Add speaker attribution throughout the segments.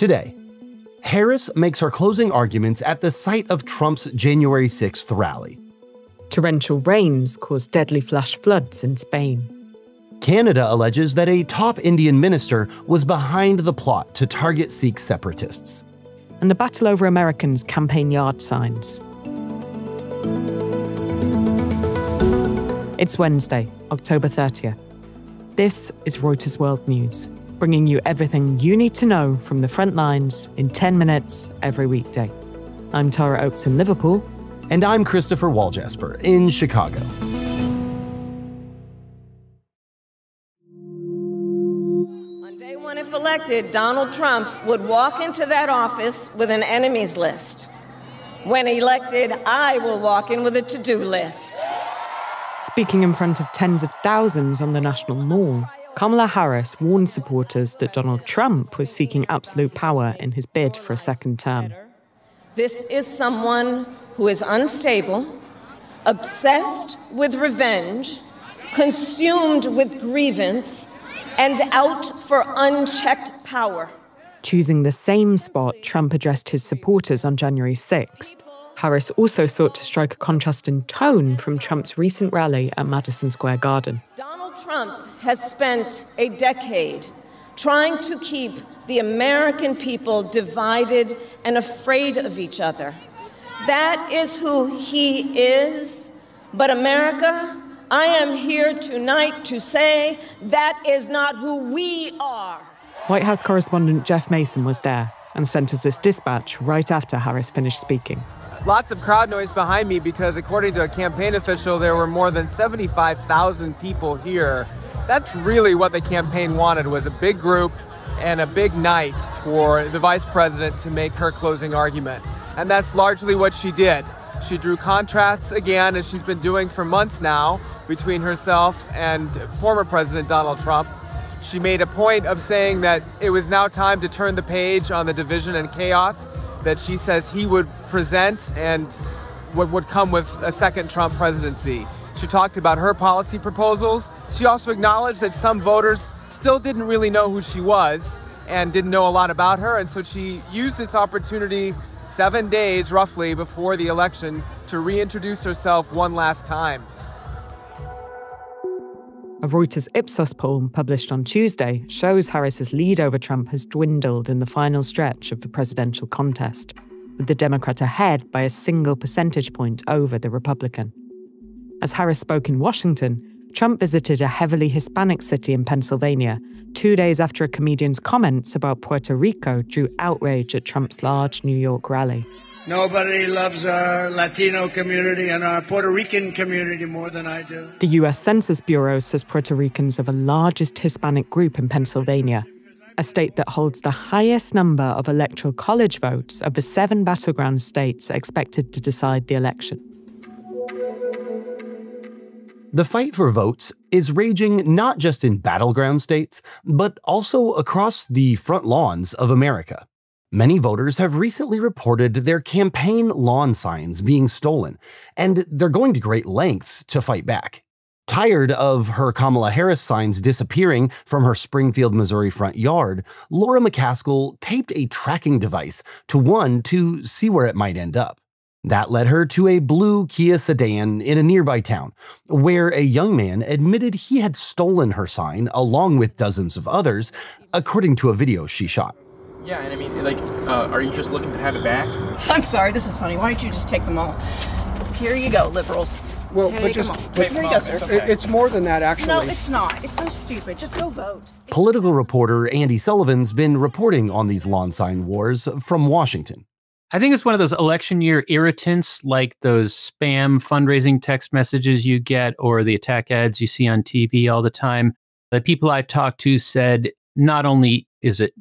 Speaker 1: Today, Harris makes her closing arguments at the site of Trump's January 6th rally.
Speaker 2: Torrential rains caused deadly flash floods in Spain.
Speaker 1: Canada alleges that a top Indian minister was behind the plot to target Sikh separatists.
Speaker 2: And the battle over Americans' campaign yard signs. It's Wednesday, October 30th. This is Reuters World News, bringing you everything you need to know from the front lines in 10 minutes every weekday. I'm Tara Oakes in Liverpool.
Speaker 1: And I'm Christopher Walljasper in Chicago.
Speaker 3: On day one, if elected, Donald Trump would walk into that office with an enemies list. When elected, I will walk in with a to do list.
Speaker 2: Speaking in front of tens of thousands on the National Mall, Kamala Harris warned supporters that Donald Trump was seeking absolute power in his bid for a second term.
Speaker 3: This is someone who is unstable, obsessed with revenge, consumed with grievance, and out for unchecked power.
Speaker 2: Choosing the same spot Trump addressed his supporters on January 6th, Harris also sought to strike a contrast in tone from Trump's recent rally at Madison Square Garden.
Speaker 3: Donald Trump has spent a decade trying to keep the American people divided and afraid of each other. That is who he is. But America, I am here tonight to say that is not who we are.
Speaker 2: White House correspondent Jeff Mason was there and sent us this dispatch right after Harris finished speaking
Speaker 4: lots of crowd noise behind me because, according to a campaign official, there were more than 75,000 people here. That's really what the campaign wanted was a big group and a big night for the vice president to make her closing argument. And that's largely what she did. She drew contrasts again, as she's been doing for months now, between herself and former President Donald Trump. She made a point of saying that it was now time to turn the page on the division and chaos that she says he would present and what would come with a second Trump presidency. She talked about her policy proposals. She also acknowledged that some voters still didn't really know who she was and didn't know a lot about her. And so she used this opportunity seven days roughly before the election to reintroduce herself one last time.
Speaker 2: A Reuters Ipsos poll published on Tuesday shows Harris's lead over Trump has dwindled in the final stretch of the presidential contest, with the Democrat ahead by a single percentage point over the Republican. As Harris spoke in Washington, Trump visited a heavily Hispanic city in Pennsylvania two days after a comedian's comments about Puerto Rico drew outrage at Trump's large New York rally.
Speaker 5: Nobody loves our Latino community and our Puerto Rican community more than I do.
Speaker 2: The U.S. Census Bureau says Puerto Ricans are the largest Hispanic group in Pennsylvania, a state that holds the highest number of electoral college votes of the seven battleground states expected to decide the election.
Speaker 1: The fight for votes is raging not just in battleground states, but also across the front lawns of America. Many voters have recently reported their campaign lawn signs being stolen, and they're going to great lengths to fight back. Tired of her Kamala Harris signs disappearing from her Springfield, Missouri front yard, Laura McCaskill taped a tracking device to one to see where it might end up. That led her to a blue Kia sedan in a nearby town, where a young man admitted he had stolen her sign along with dozens of others, according to a video she shot.
Speaker 6: Yeah, and I mean, like, uh, are you just looking to have it back?
Speaker 7: I'm sorry, this is funny. Why don't you just take them all? Here you go, liberals.
Speaker 8: Well,
Speaker 7: take
Speaker 8: but just
Speaker 7: but here you go, sir.
Speaker 8: It's, okay. it's more than that, actually.
Speaker 7: No, it's not. It's so stupid. Just go vote.
Speaker 1: Political reporter Andy Sullivan's been reporting on these lawn sign wars from Washington.
Speaker 9: I think it's one of those election year irritants, like those spam fundraising text messages you get or the attack ads you see on TV all the time. The people I talked to said not only is it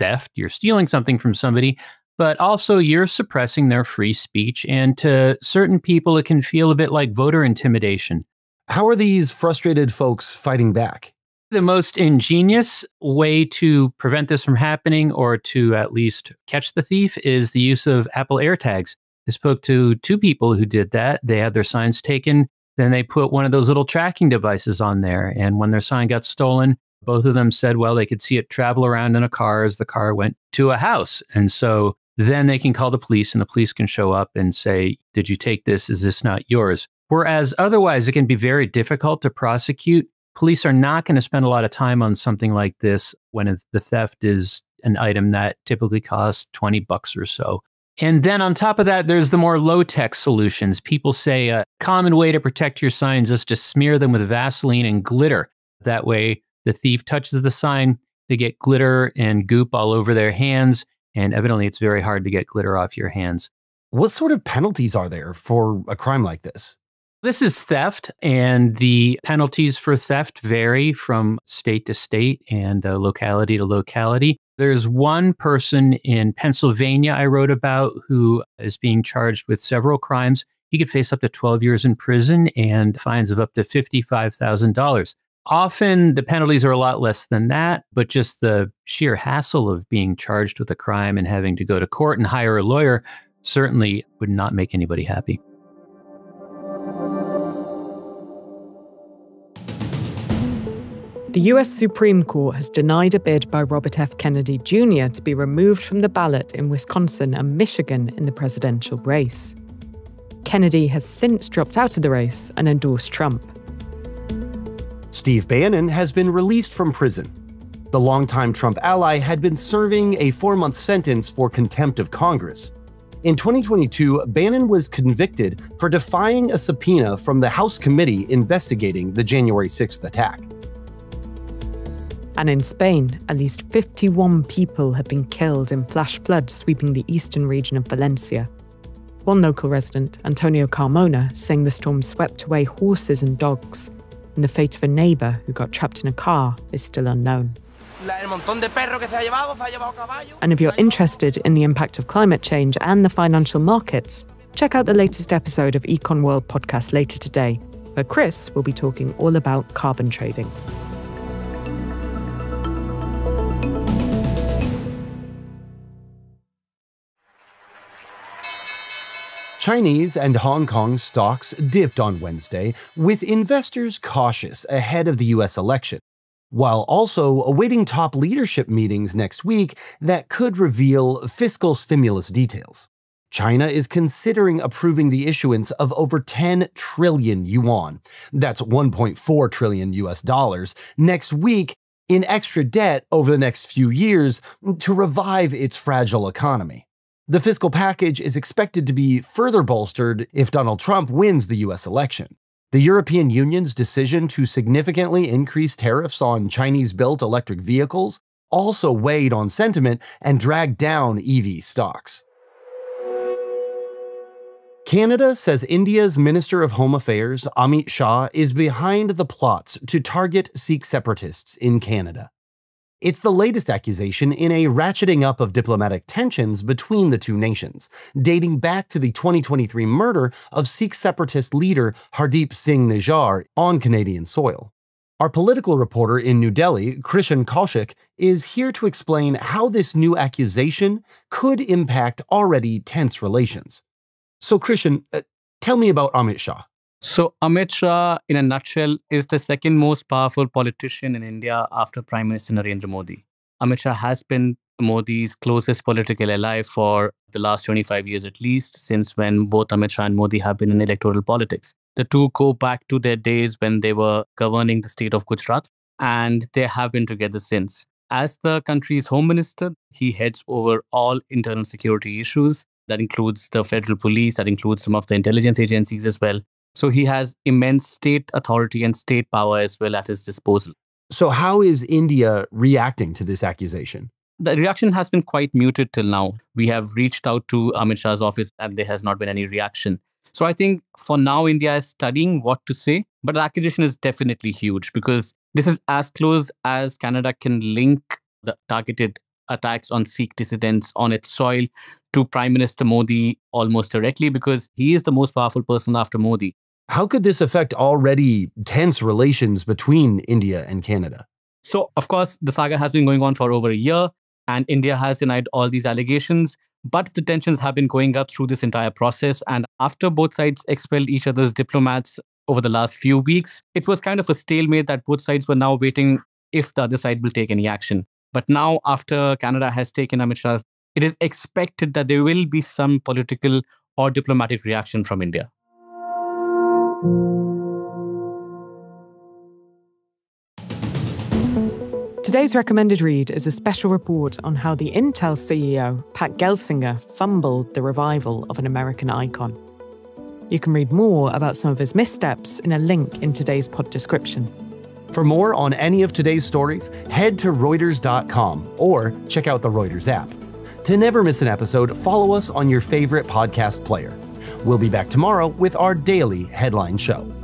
Speaker 9: theft, you're stealing something from somebody, but also you're suppressing their free speech. And to certain people, it can feel a bit like voter intimidation.
Speaker 1: How are these frustrated folks fighting back?
Speaker 9: The most ingenious way to prevent this from happening or to at least catch the thief is the use of Apple AirTags. I spoke to two people who did that. They had their signs taken, then they put one of those little tracking devices on there. And when their sign got stolen, Both of them said, well, they could see it travel around in a car as the car went to a house. And so then they can call the police and the police can show up and say, Did you take this? Is this not yours? Whereas otherwise, it can be very difficult to prosecute. Police are not going to spend a lot of time on something like this when the theft is an item that typically costs 20 bucks or so. And then on top of that, there's the more low tech solutions. People say a common way to protect your signs is to smear them with Vaseline and glitter. That way, the thief touches the sign, they get glitter and goop all over their hands, and evidently it's very hard to get glitter off your hands.
Speaker 1: What sort of penalties are there for a crime like this?
Speaker 9: This is theft, and the penalties for theft vary from state to state and uh, locality to locality. There's one person in Pennsylvania I wrote about who is being charged with several crimes. He could face up to 12 years in prison and fines of up to $55,000. Often the penalties are a lot less than that, but just the sheer hassle of being charged with a crime and having to go to court and hire a lawyer certainly would not make anybody happy.
Speaker 2: The US Supreme Court has denied a bid by Robert F. Kennedy Jr. to be removed from the ballot in Wisconsin and Michigan in the presidential race. Kennedy has since dropped out of the race and endorsed Trump.
Speaker 1: Steve Bannon has been released from prison. The longtime Trump ally had been serving a four month sentence for contempt of Congress. In 2022, Bannon was convicted for defying a subpoena from the House committee investigating the January 6th attack.
Speaker 2: And in Spain, at least 51 people have been killed in flash floods sweeping the eastern region of Valencia. One local resident, Antonio Carmona, saying the storm swept away horses and dogs and the fate of a neighbour who got trapped in a car is still unknown. And if you're interested in the impact of climate change and the financial markets, check out the latest episode of Econ World podcast later today, where Chris will be talking all about carbon trading.
Speaker 1: Chinese and Hong Kong stocks dipped on Wednesday, with investors cautious ahead of the US election, while also awaiting top leadership meetings next week that could reveal fiscal stimulus details. China is considering approving the issuance of over 10 trillion yuan, that's 1.4 trillion US dollars, next week in extra debt over the next few years to revive its fragile economy. The fiscal package is expected to be further bolstered if Donald Trump wins the US election. The European Union's decision to significantly increase tariffs on Chinese built electric vehicles also weighed on sentiment and dragged down EV stocks. Canada says India's Minister of Home Affairs, Amit Shah, is behind the plots to target Sikh separatists in Canada. It's the latest accusation in a ratcheting up of diplomatic tensions between the two nations, dating back to the 2023 murder of Sikh separatist leader Hardeep Singh Nijjar on Canadian soil. Our political reporter in New Delhi, Krishn Kaushik, is here to explain how this new accusation could impact already tense relations. So, Krishn, uh, tell me about Amit Shah.
Speaker 8: So, Amit Shah, in a nutshell, is the second most powerful politician in India after Prime Minister Narendra Modi. Amit Shah has been Modi's closest political ally for the last 25 years at least, since when both Amit Shah and Modi have been in electoral politics. The two go back to their days when they were governing the state of Gujarat, and they have been together since. As the country's home minister, he heads over all internal security issues. That includes the federal police, that includes some of the intelligence agencies as well. So he has immense state authority and state power as well at his disposal.
Speaker 1: So, how is India reacting to this accusation?
Speaker 8: The reaction has been quite muted till now. We have reached out to Amit Shah's office and there has not been any reaction. So, I think for now, India is studying what to say, but the accusation is definitely huge because this is as close as Canada can link the targeted attacks on Sikh dissidents on its soil to Prime Minister Modi almost directly because he is the most powerful person after Modi.
Speaker 1: How could this affect already tense relations between India and Canada?
Speaker 8: So, of course, the saga has been going on for over a year, and India has denied all these allegations. But the tensions have been going up through this entire process. And after both sides expelled each other's diplomats over the last few weeks, it was kind of a stalemate that both sides were now waiting if the other side will take any action. But now, after Canada has taken Amit Shah, it is expected that there will be some political or diplomatic reaction from India.
Speaker 2: Today's recommended read is a special report on how the Intel CEO, Pat Gelsinger, fumbled the revival of an American icon. You can read more about some of his missteps in a link in today's pod description.
Speaker 1: For more on any of today's stories, head to Reuters.com or check out the Reuters app. To never miss an episode, follow us on your favorite podcast player. We'll be back tomorrow with our daily headline show.